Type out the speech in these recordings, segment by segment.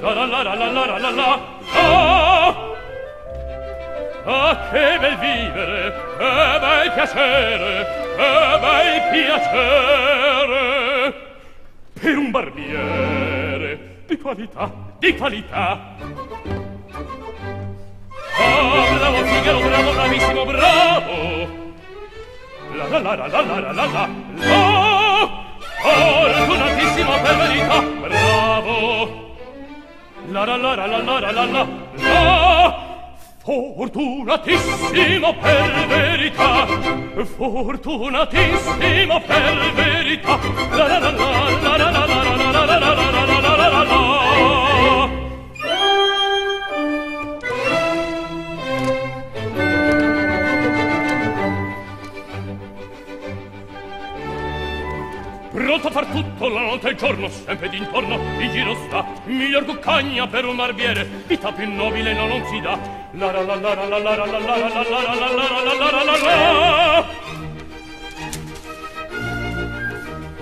la la la la la la la la la ah ah che bel vivere che bel piacere che bel piacere per un barbiere di qualità di qualità oh bravo figaro bravo bravissimo bravo la la la la la la la la la oh fortunatissimo per verità bravo la la la la la la la la la Fortunatissimo per verità Fortunatissimo per verità La la la la la la la la la la la la la la la la Pronto a far tutto la notte e il giorno, sempre d'intorno, in giro sta, miglior cuccagna per un barbiere, vita più nobile non si dà. La la la la la la la la la la la la la la la la la la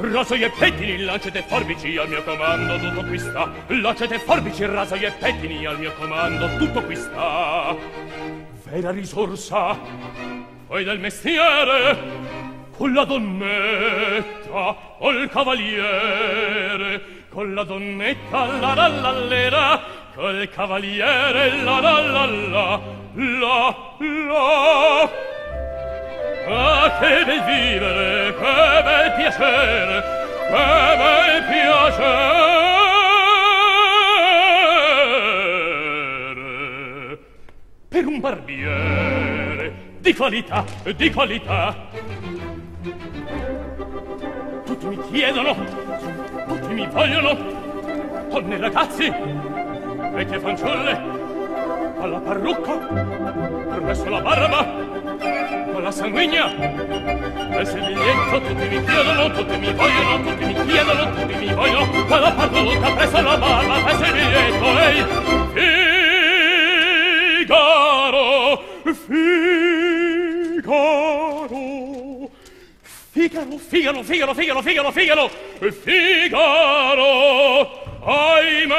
Raso e pettini, lancete forbici al mio comando, tutto qui sta. Lancete forbici, raso e pettini al mio comando, tutto qui sta. Vera risorsa, poi del mestiere, con la donnetta o cavaliere con la donnetta la la la la col cavaliere la la la la la la. Ah che bel vivere che bel piacere che bel piacere. Per un barbiere di qualità di qualità Tutti mi chiedono, tutti mi vogliono, donne ragazzi, vecchie fanciulle, alla parrucca, per la sola barba, con la sanguigna, del sembiglietto, tutti mi chiedono, tutti mi vogliono, tutti mi chiedono, tutti mi vogliono, con la parrucca, presso la barba, presso il Figaro, Figaro, Figaro, Figaro, Figaro, Figaro, Figaro, ahimè,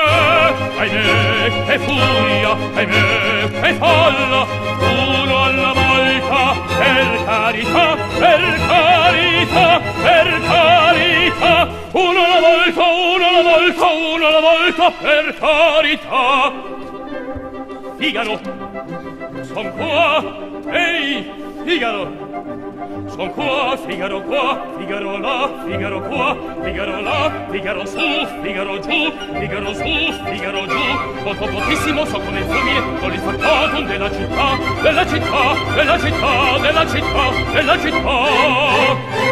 ahimè, è furia, ahimè, è folla, uno alla volta, per carità, per carità, per carità, uno alla volta, uno alla volta, uno alla volta, per carità. Figaro, Son qua, ehi, Figaro! Son qua, Figaro qua, Figaro là, Figaro qua, Figaro là, Figaro su, Figaro giù, Figaro su, Figaro giù. Molto pochissimo so come il fulmine, con il fatto della città, della città, della città, della città, della città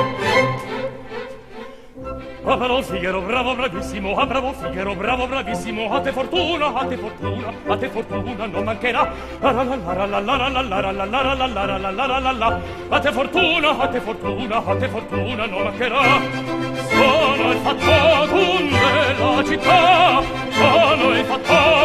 bravo parol Figaro, bravo bravissimo, ah bravo Figaro, bravo bravissimo, a te fortuna, a te fortuna, a te fortuna non mancherà. La la la la la la la la la la la la la la la la la la la a te fortuna, a te fortuna, a te fortuna non mancherà. Sono il fatto d'un della città, sono il fatto